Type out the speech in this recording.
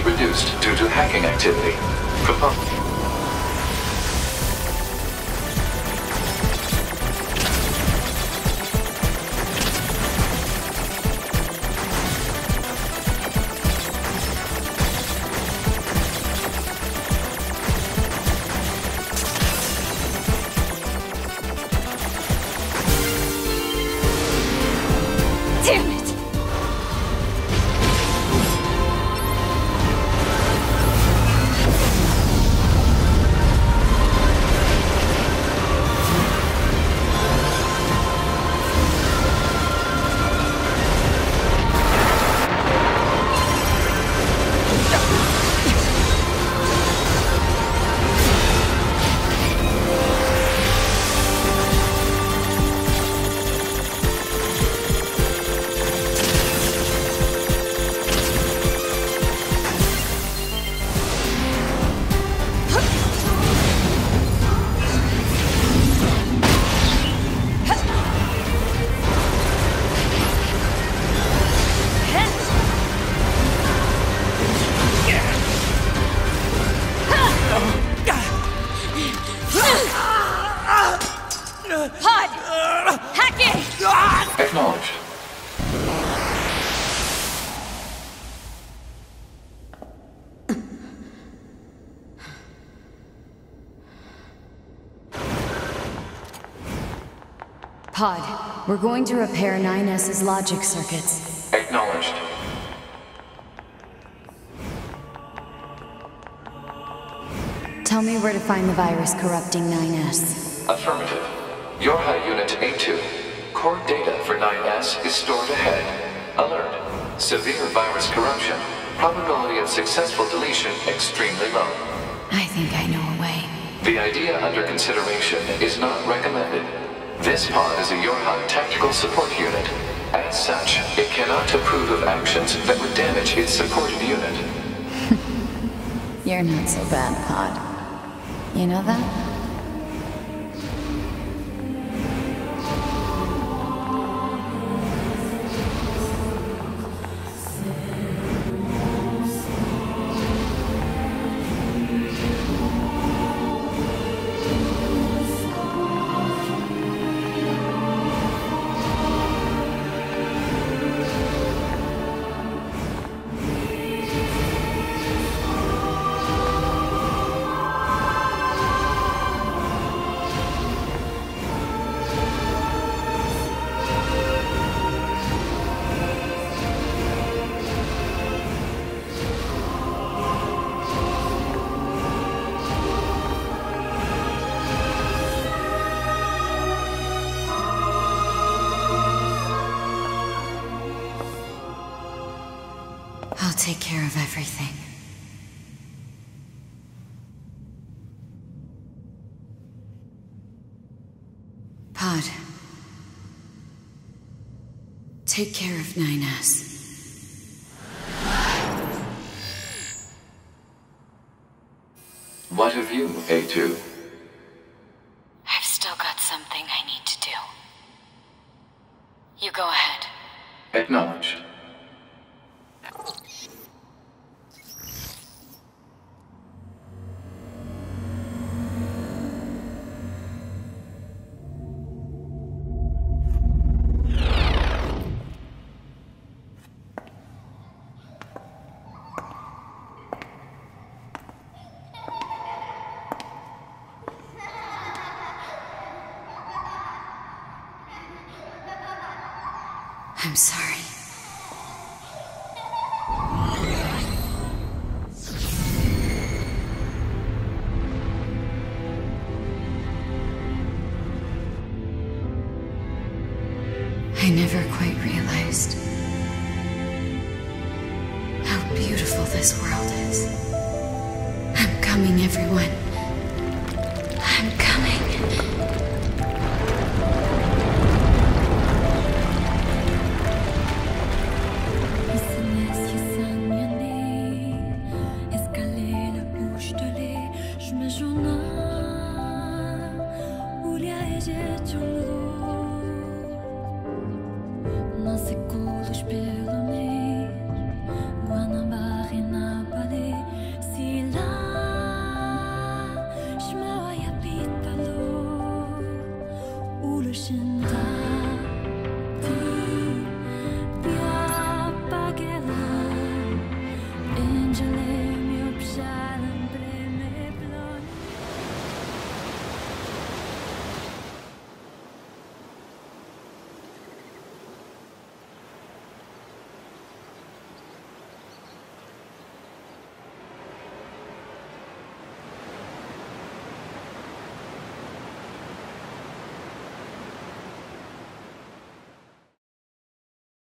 reduced due to hacking activity. Pod, we're going to repair 9S's logic circuits. Acknowledged. Tell me where to find the virus corrupting 9S. Affirmative. YoRHa unit A2. Core data for 9S is stored ahead. Alert. Severe virus corruption. Probability of successful deletion extremely low. I think I know a way. The idea under consideration is not recommended. This pod is a YoRHa tactical support unit. As such, it cannot approve of actions that would damage its supported unit. You're not so bad, Pod. You know that? I'll take care of everything. Pod. Take care of 9S. What of you, A2? I've still got something I need to do. You go ahead. Acknowledged. I'm sorry. I never quite realized how beautiful this world is. I'm coming, everyone. 世界。